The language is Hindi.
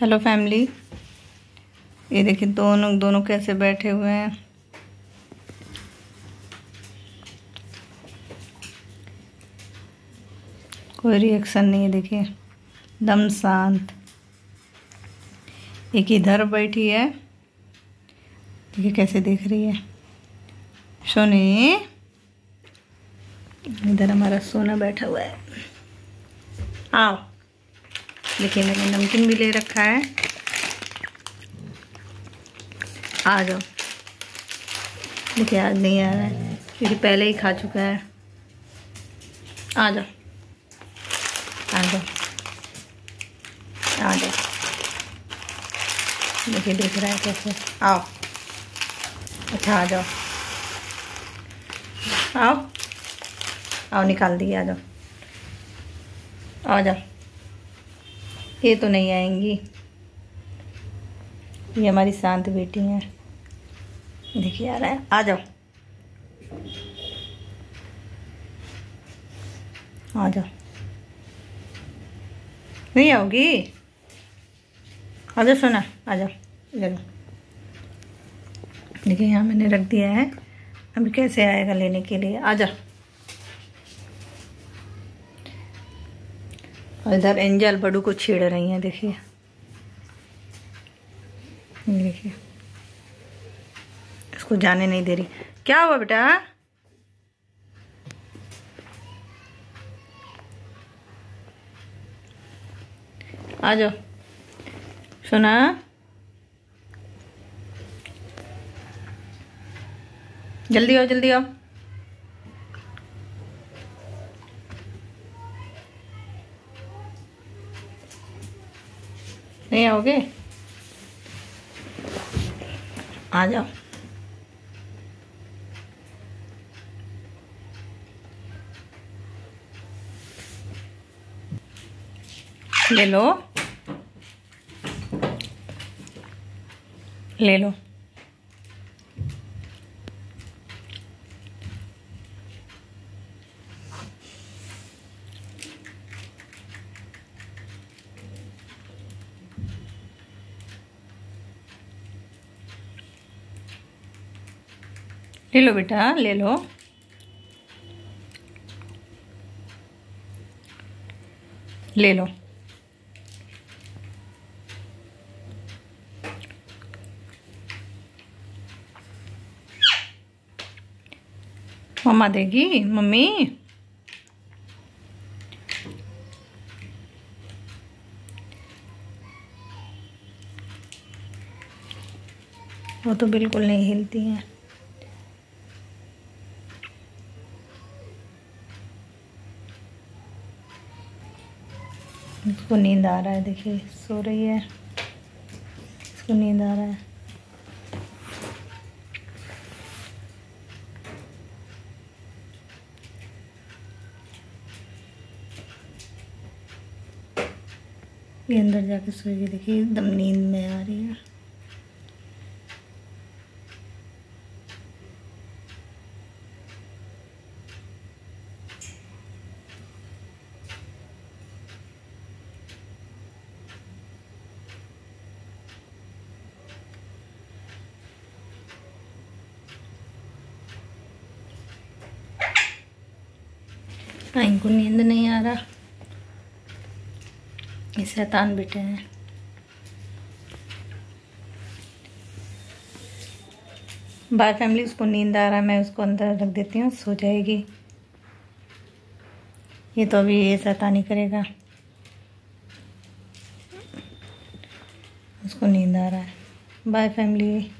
Hello family. ये देखिए दोनों दोनों कैसे बैठे हुए हैं। कोई रिएक्शन नहीं है, देखिए। दम शांत। एक इधर बैठी है। देखिए कैसे देख रही है। सोनी। इधर हमारा सोना बैठा हुआ है। आओ। देखिए मैंने नमकीन भी ले रखा है। आ जाओ। देखिए, आज नहीं आ रहा है, क्योंकि पहले ही खा चुका है। आ जाओ। आ जाओ। आ जाओ। देखिए, देख रहा है कैसे। आओ। अच्छा आ जाओ। आओ। आओ, निकाल दिए, आ जाओ। आ जाओ। ये तो नहीं आएँगी। ये हमारी शांत बेटी है। देखिए, आ रहा है। आ जाओ। आ जाओ। नहीं आओगी? आ जाओ, सोना। आ जाओ। इधर देखिए, यहाँ मैंने रख दिया है। अभी कैसे आएगा लेने के लिए? आ जाओ। और इधर एंजल बड़ू को छेड़ रही हैं, देखिए। देखिए। इसको जाने नहीं दे रही। क्या हुआ बेटा? आ जाओ। सुना? जल्दी आओ जल्दी आओ। नहीं आओगे आ जाओ ले लो ले लो ले लो बेटा, ले लो। ले लो। मम्मा देगी, मम्मी। वो तो बिल्कुल नहीं हिलती हैं। इसको नींद आ रहा है, देखिए, सो रही है। इसको नींद आ रहा है। ये अंदर जाके सोएगी, देखिए, एकदम नींद में आ रही है। हाँ, इनको नींद नहीं आ रहा। ये शैतान बेटे हैं। बाय फैमिली उसको नींद आ रहा है मैं उसको अंदर रख देती हूँ सो जाएगी। ये तो अभी ये शैतानी करेगा। उसको नींद आ रहा है। Bye family